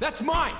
That's mine!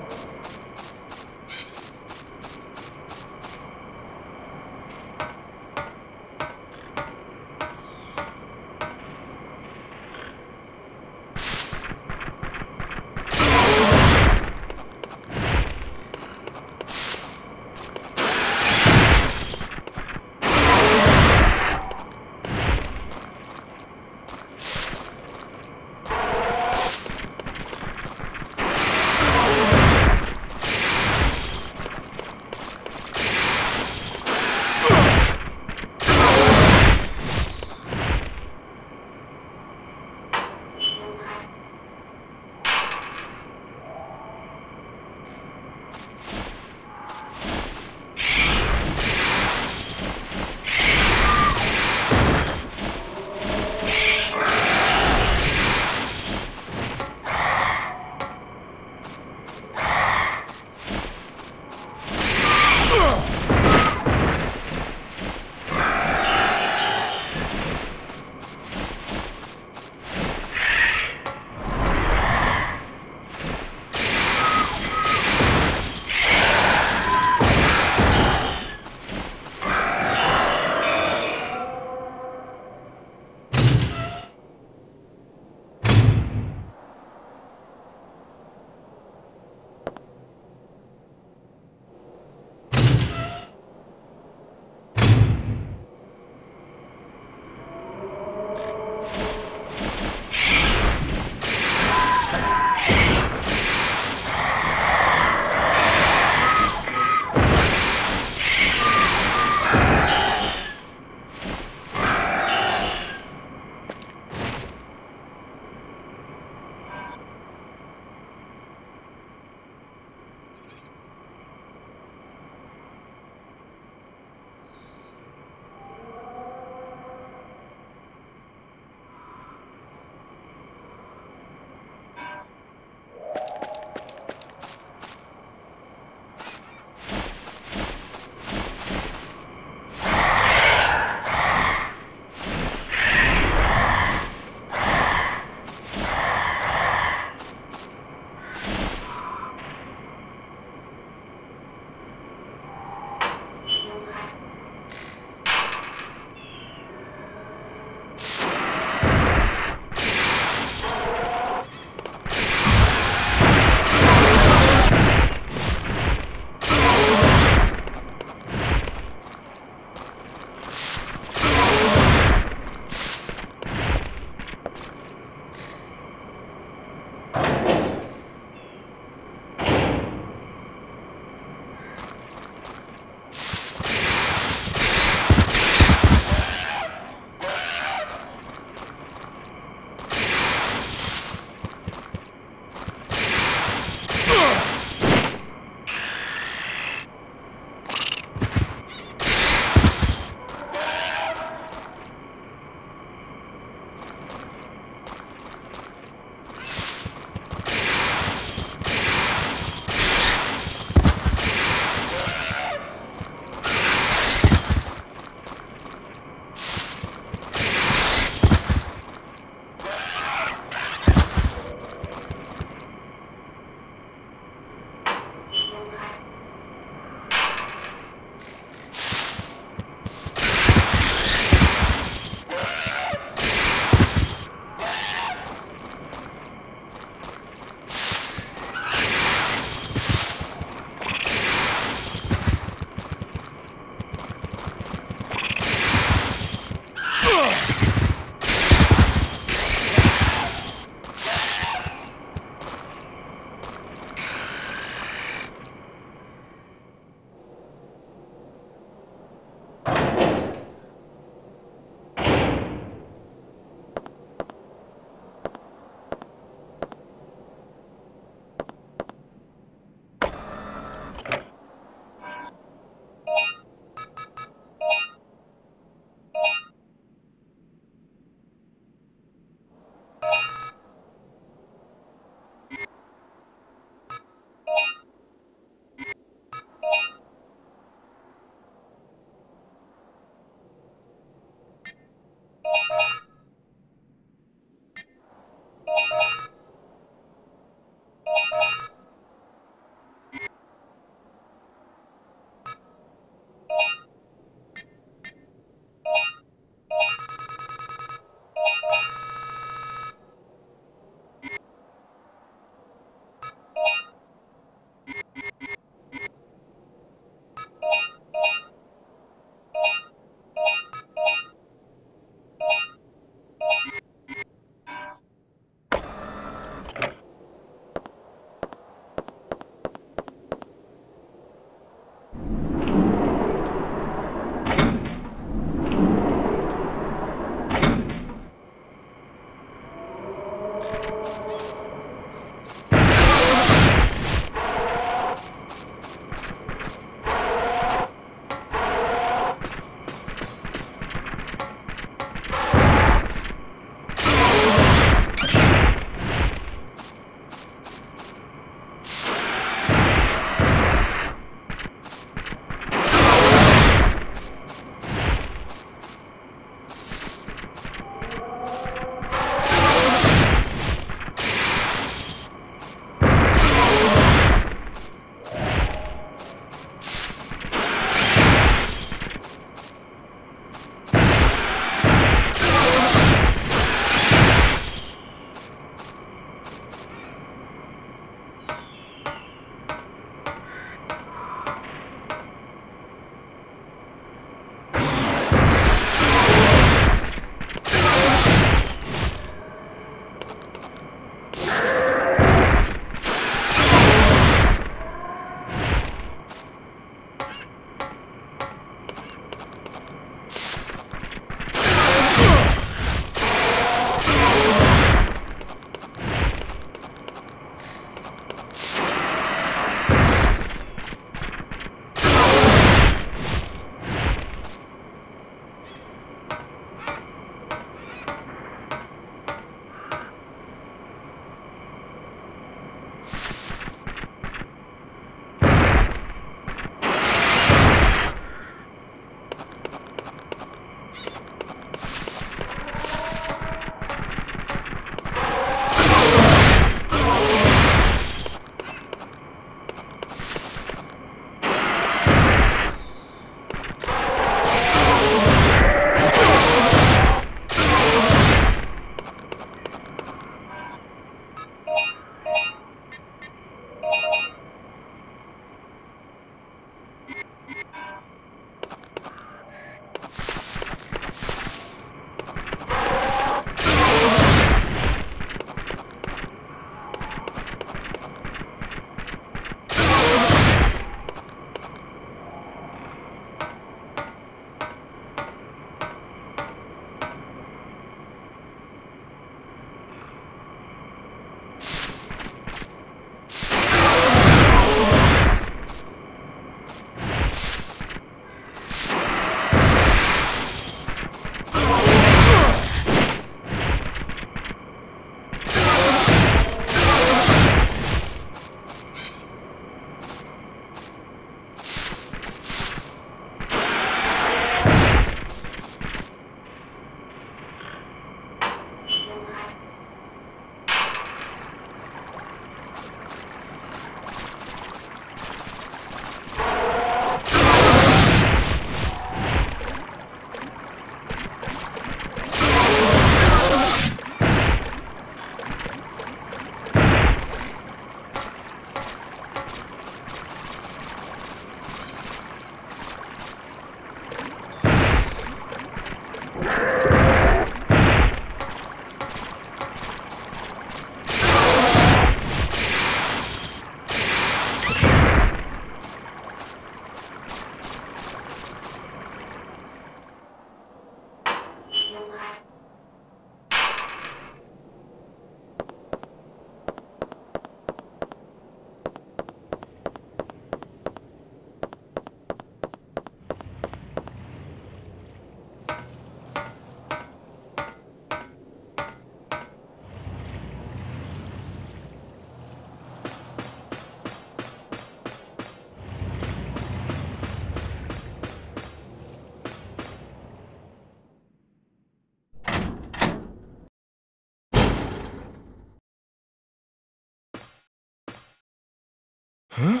Huh?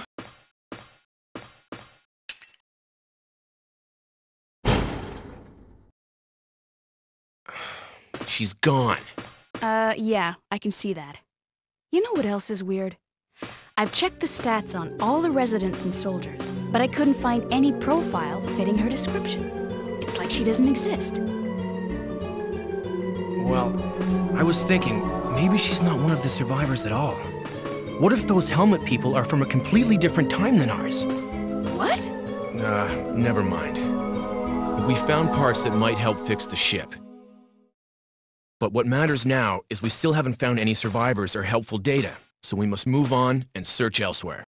She's gone. Uh, yeah, I can see that. You know what else is weird? I've checked the stats on all the residents and soldiers, but I couldn't find any profile fitting her description. It's like she doesn't exist. Well, I was thinking, maybe she's not one of the survivors at all. What if those helmet people are from a completely different time than ours? What? Uh, never mind. We found parts that might help fix the ship. But what matters now is we still haven't found any survivors or helpful data, so we must move on and search elsewhere.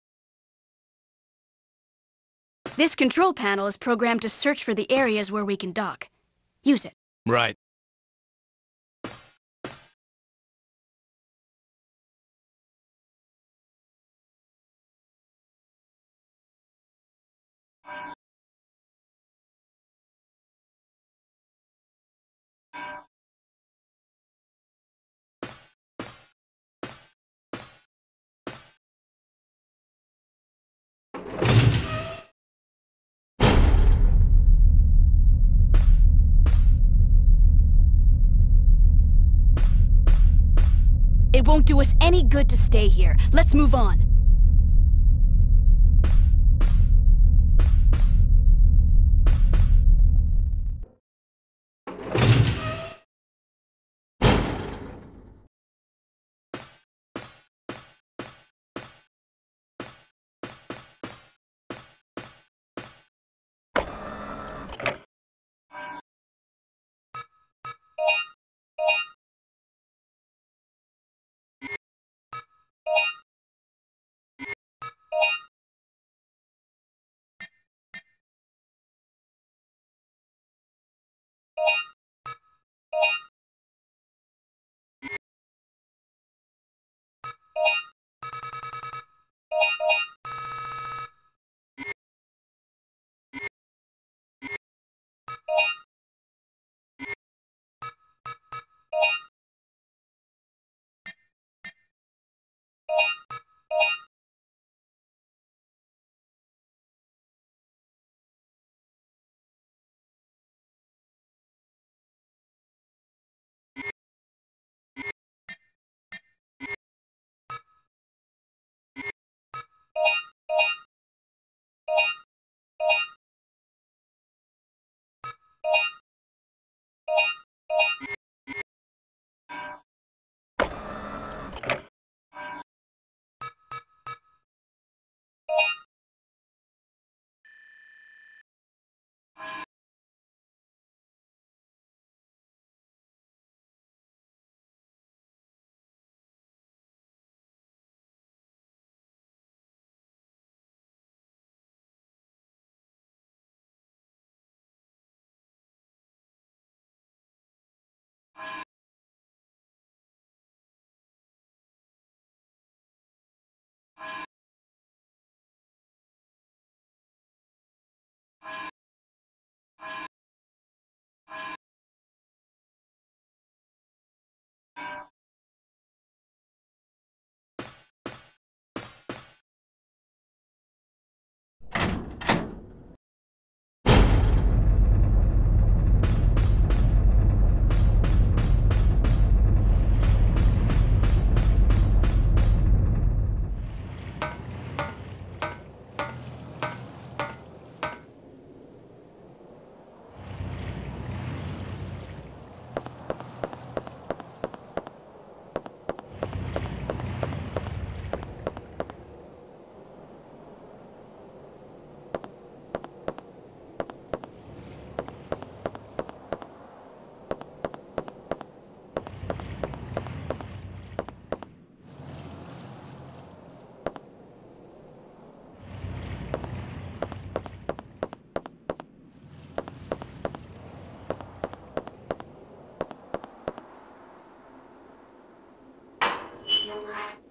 This control panel is programmed to search for the areas where we can dock. Use it. Right. Do us any good to stay here. Let's move on. number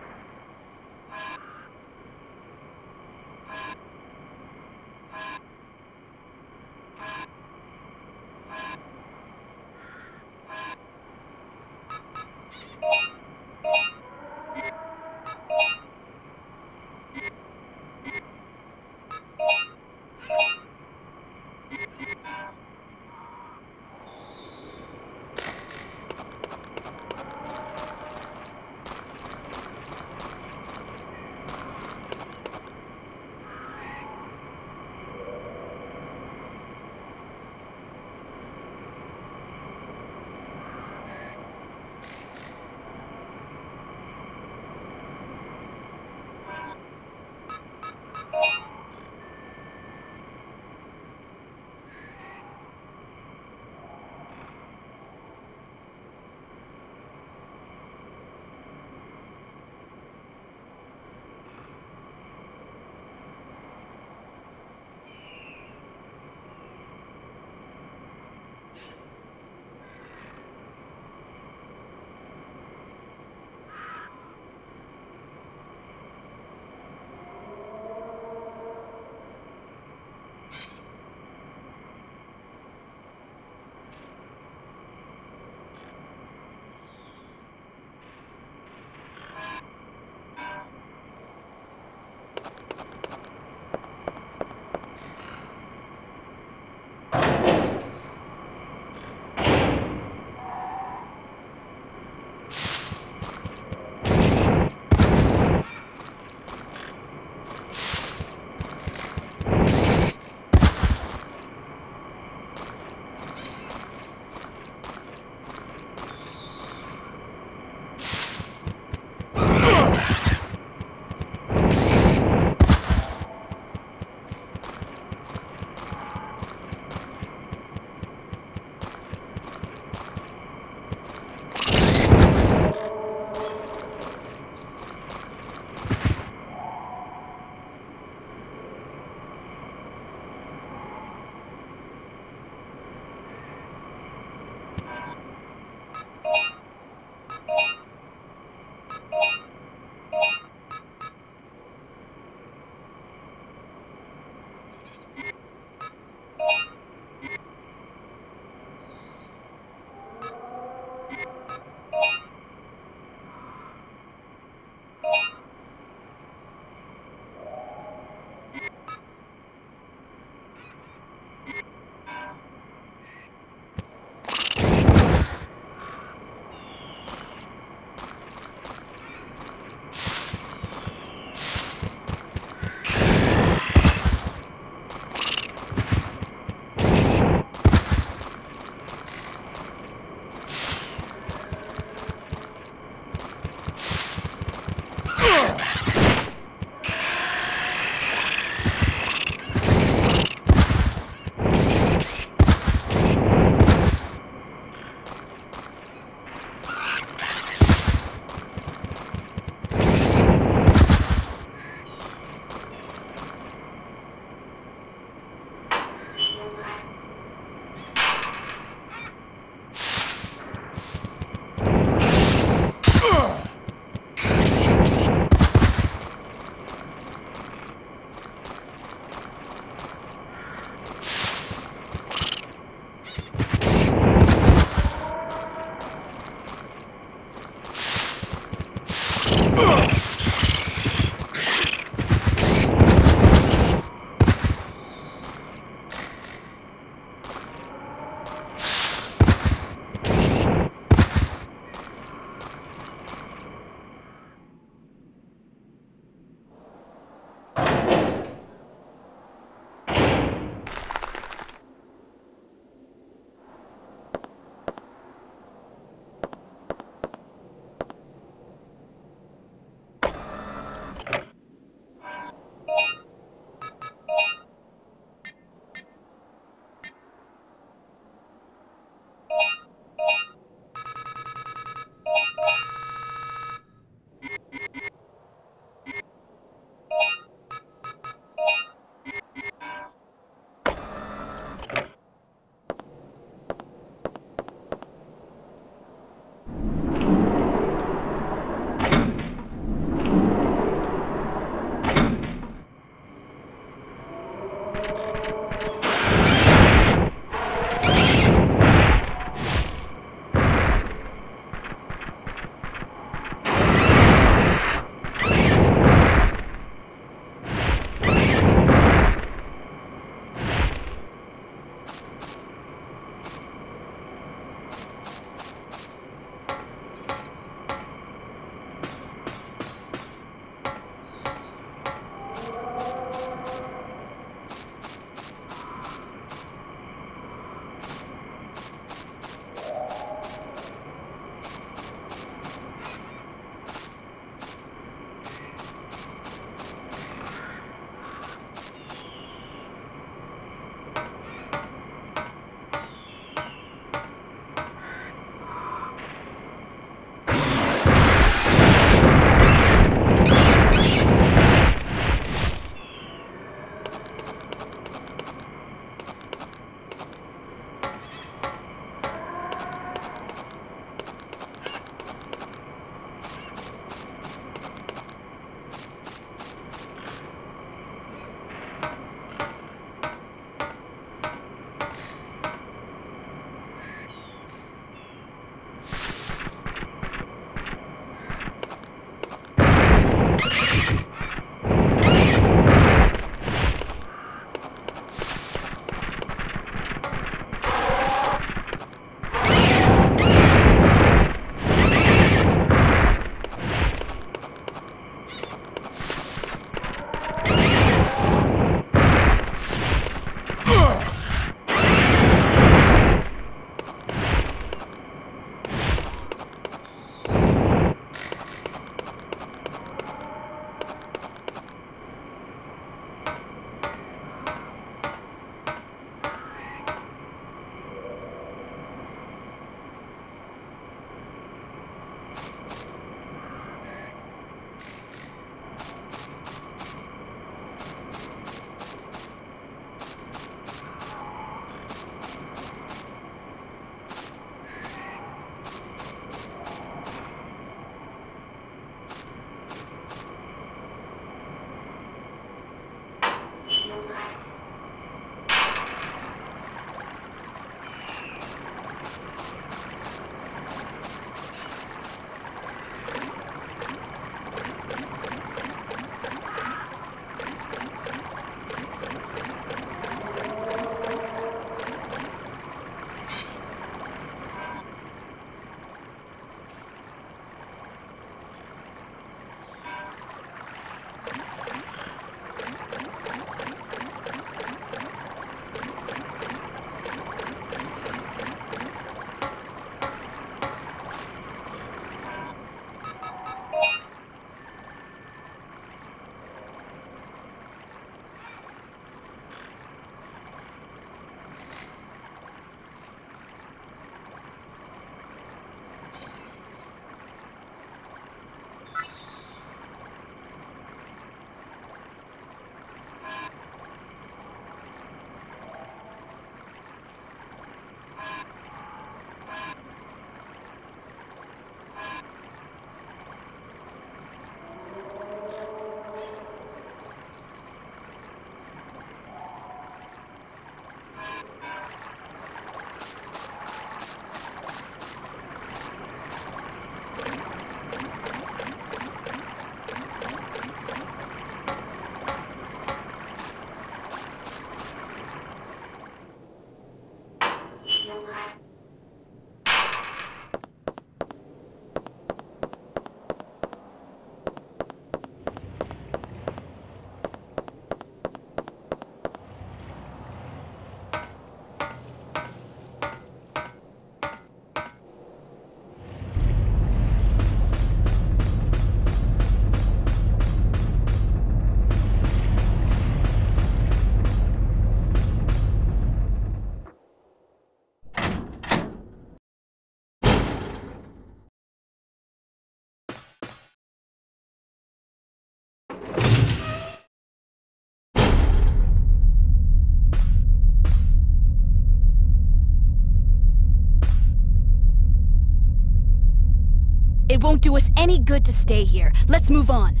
It won't do us any good to stay here. Let's move on.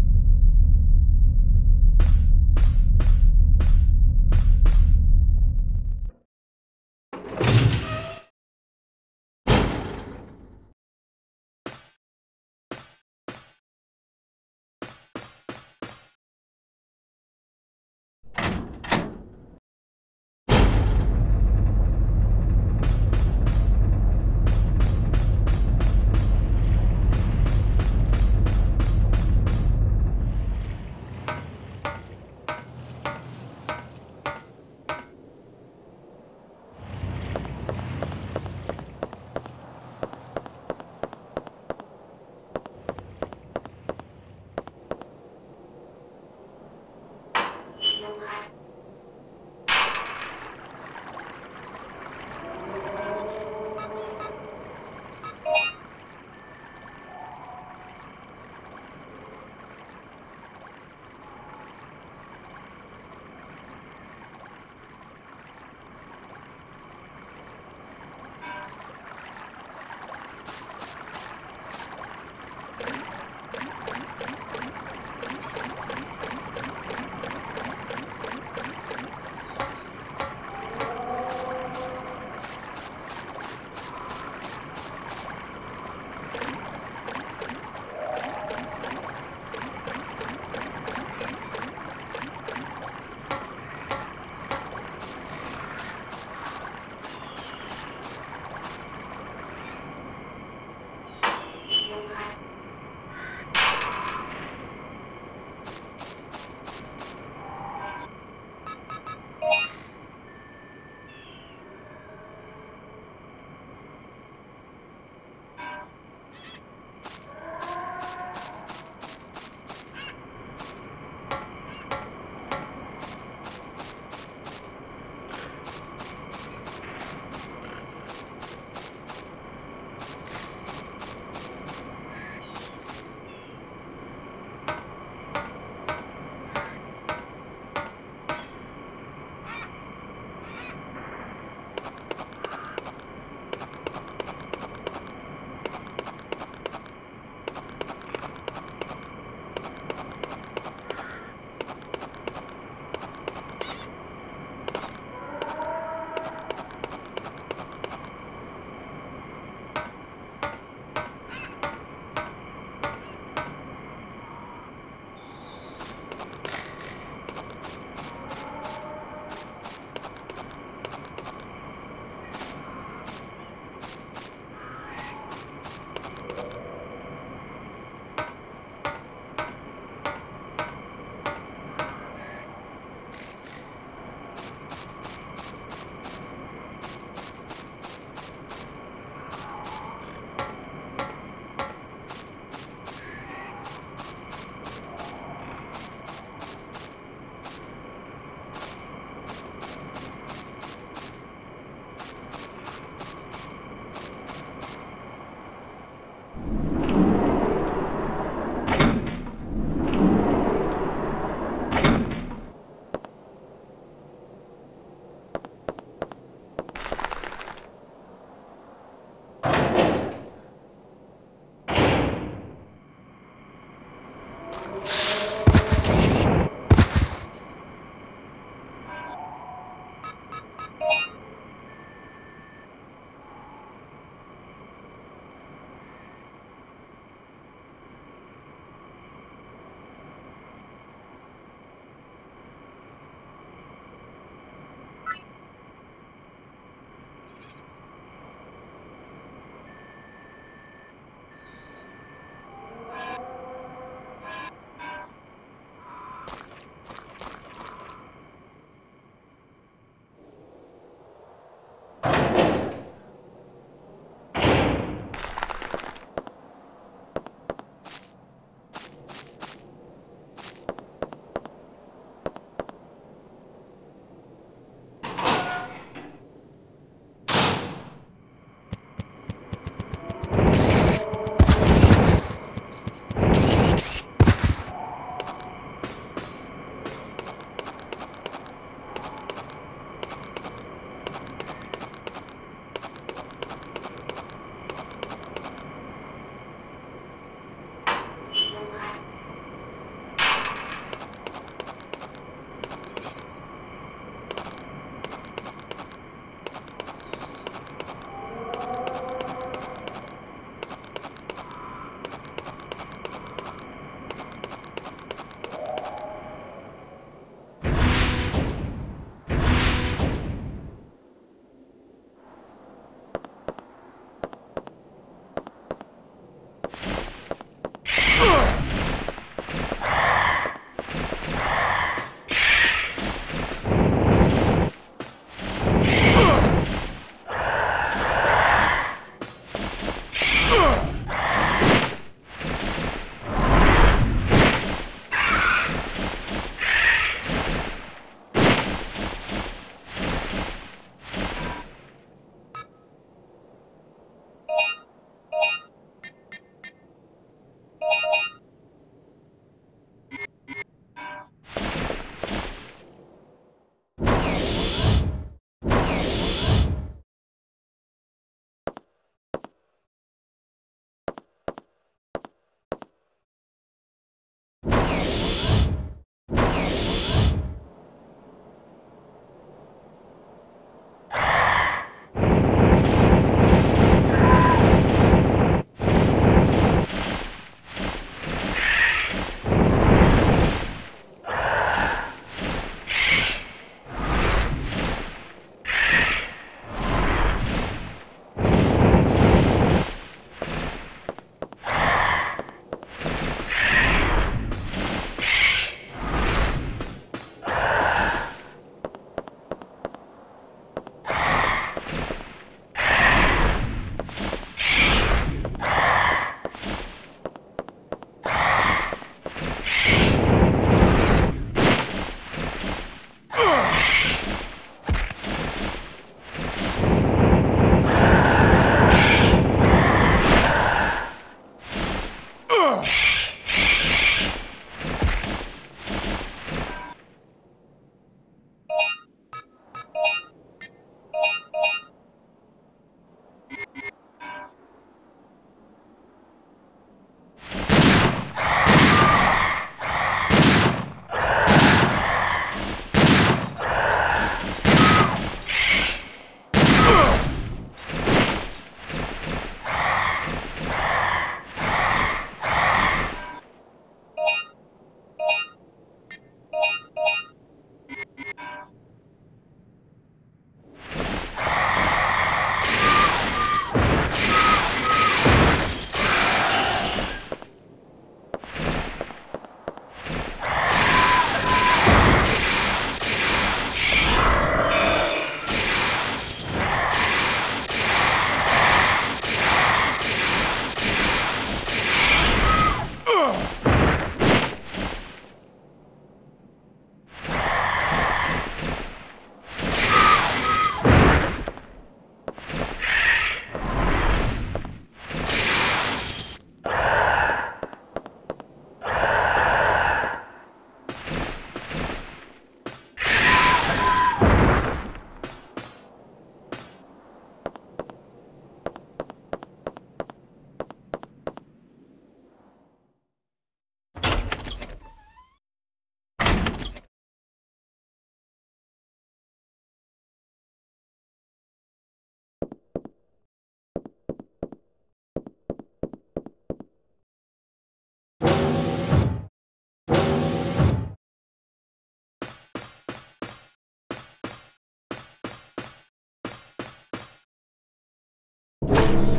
you.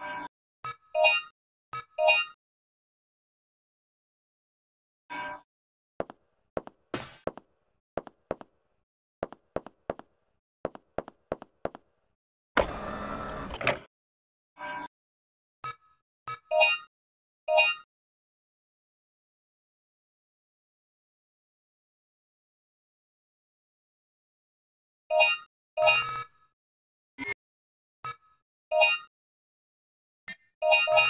Thank you. you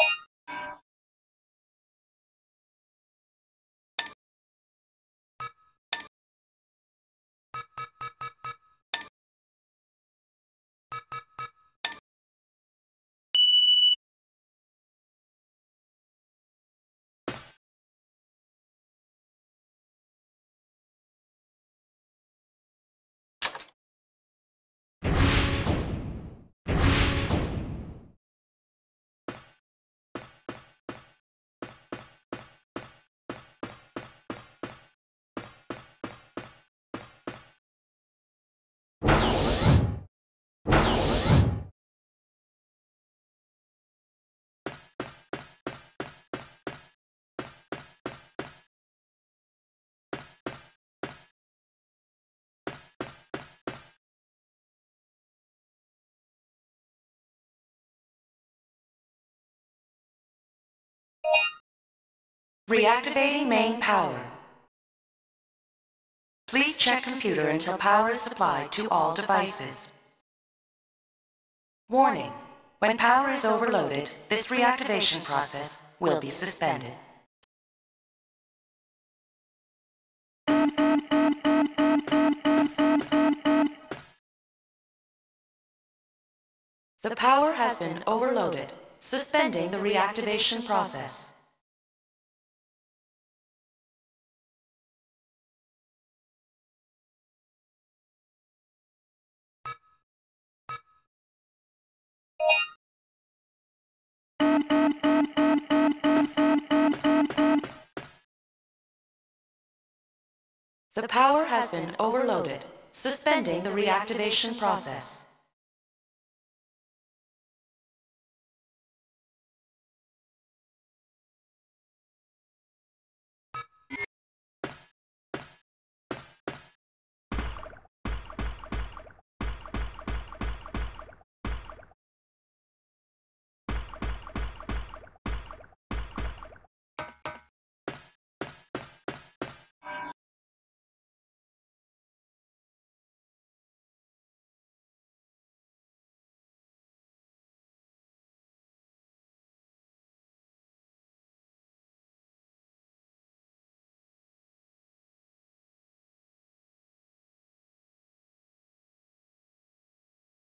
Yeah. Reactivating main power. Please check computer until power is supplied to all devices. Warning. When power is overloaded, this reactivation process will be suspended. The power has been overloaded, suspending the reactivation process. The power has been overloaded, suspending the reactivation process.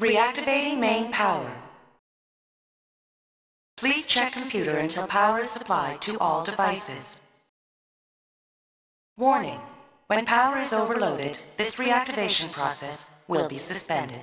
Reactivating main power. Please check computer until power is supplied to all devices. Warning. When power is overloaded, this reactivation process will be suspended.